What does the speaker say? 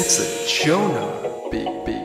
It's a Jonah beep.